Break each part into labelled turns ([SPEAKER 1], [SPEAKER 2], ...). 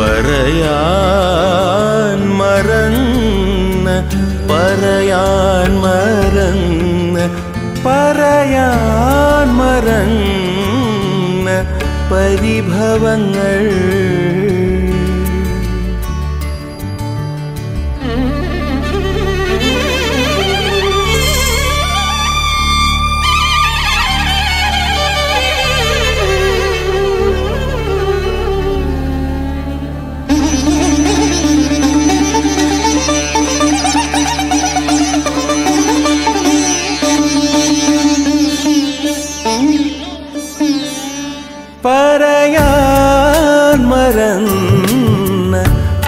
[SPEAKER 1] പറയാൻ മറന്ന് പറയാൻ മറന്ന് പറയാൻ മറന്ന് പരിഭവങ്ങൾ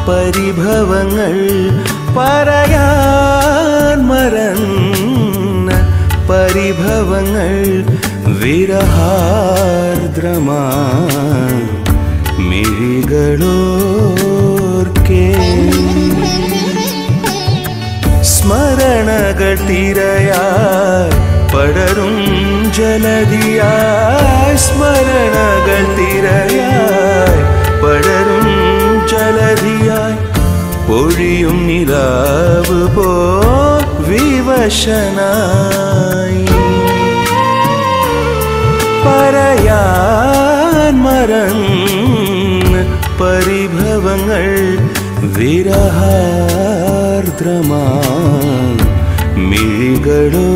[SPEAKER 1] പരിഭവങ്ങൾ പറയാൻ മറന്ന് പരിഭവങ്ങൾ വിരഹാർദ്രമാ മിഴികളോർക്കേ. സ്മരണകൾ തിരയായി പടരും ജലധിയായി സ്മരണകൾ തിരയായി പൊഴിയും നിലാവ് പോ വിവശനായി. പറയാൻ പരിഭവങ്ങൾ വിരഹാർദ്രമാ. മിഴികളോ